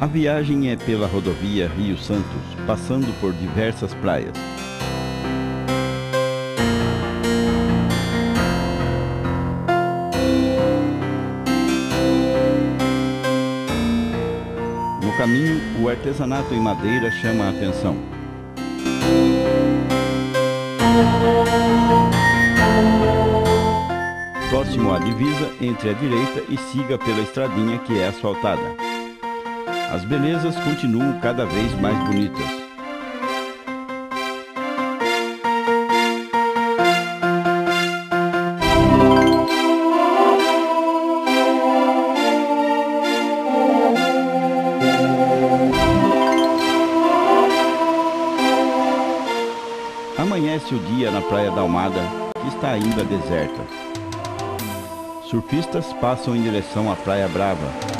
A viagem é pela rodovia Rio Santos, passando por diversas praias. No caminho, o artesanato em madeira chama a atenção. Próximo à divisa, entre a direita e siga pela estradinha que é asfaltada. As belezas continuam cada vez mais bonitas. Amanhece o dia na Praia da Almada, que está ainda deserta. Surfistas passam em direção à Praia Brava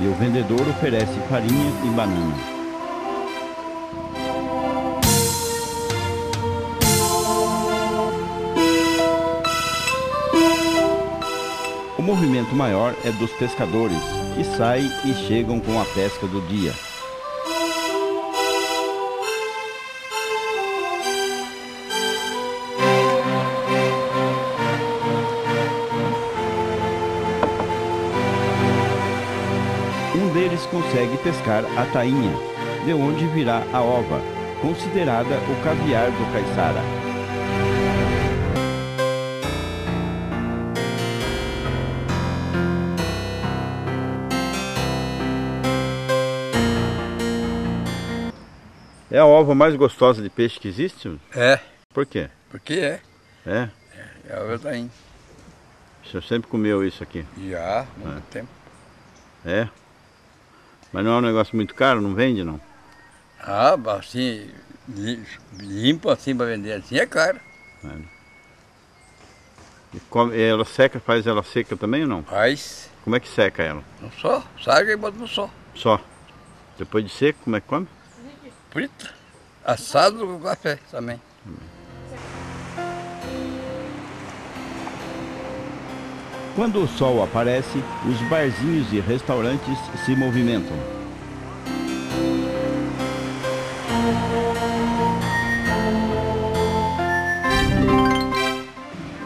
e o vendedor oferece farinha e banana. O movimento maior é dos pescadores, que saem e chegam com a pesca do dia. Um deles consegue pescar a tainha, de onde virá a ova, considerada o caviar do caiçara. É a ova mais gostosa de peixe que existe? É, Por quê? porque é. É? É o tainha. O senhor sempre comeu isso aqui? Já, há muito tempo. É? Mas não é um negócio muito caro? Não vende, não? Ah, assim, li- limpo assim para vender assim é caro. E come- ela seca, faz ela seca também ou não? Faz Como é que seca ela? no sol, saga e bota no sol. Só. Depois de seco, como é que come? Frita. Assado com café também. Quando o sol aparece, os barzinhos e restaurantes se movimentam.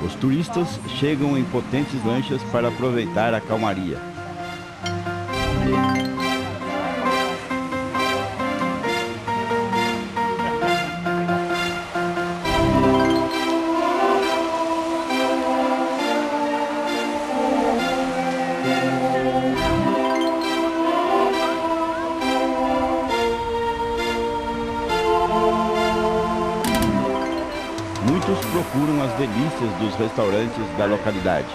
Os turistas chegam em potentes lanchas para aproveitar a calmaria. Procuram as delícias dos restaurantes da localidade.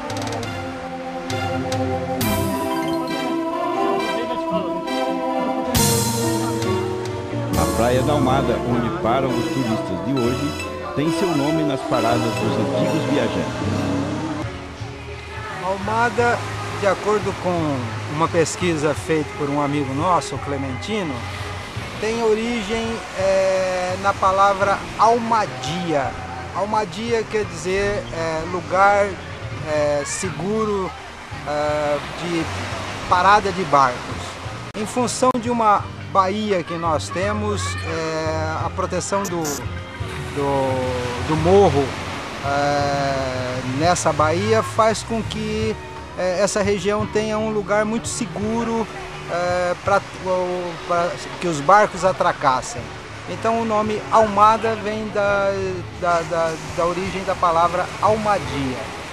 A Praia da Almada, onde param os turistas de hoje, tem seu nome nas paradas dos antigos viajantes. Almada, de acordo com uma pesquisa feita por um amigo nosso, Clementino, tem origem eh, na palavra almadia. Almadia quer dizer eh, lugar eh, seguro eh, de parada de barcos. Em função de uma baía que nós temos, eh, a proteção do, do, do morro eh, nessa baía faz com que eh, essa região tenha um lugar muito seguro para que os barcos atracassem. Então o nome Almada vem da, da, da, da origem da palavra almadia.